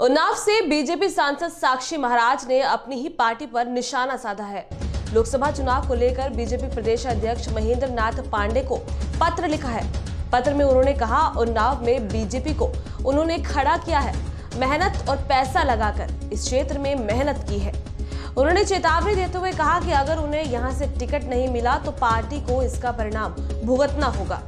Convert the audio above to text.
उन्नाव से बीजेपी सांसद साक्षी महाराज ने अपनी ही पार्टी पर निशाना साधा है। लोकसभा चुनाव को लेकर बीजेपी प्रदेश अध्यक्ष महेंद्र नाथ पांडे को पत्र लिखा है। पत्र में उन्होंने कहा, उन्नाव में बीजेपी को उन्होंने खड़ा किया है, मेहनत और पैसा लगाकर। इस क्षेत्र में मेहनत की है। उन्होंने चेतावनी देते हुए कहा कि अगर उन्हें यहाँ से टिकट नहीं मिला तो पार्टी को इसका परिणाम भुगतना होगा।